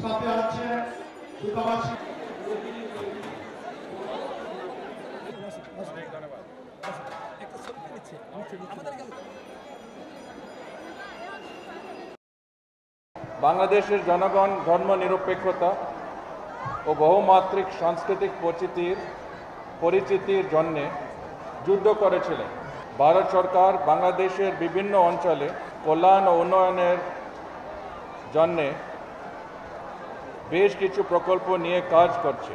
সাথে আছে দূতাবাসী। বাংলাদেশের জনগণ ধর্মনিরপেক্ষতা ও বহুমাত্রিক সাংস্কৃতিক পরিচিতির পরিচিতির জন্যে যুদ্ধ করেছিলেন। ভারত সরকার বাংলাদেশের বিভিন্ন অঞ্চলে কল্যাণ ও উন্নয়নের জন্যে বেশ কিছু প্রকল্প নিয়ে কাজ করছে।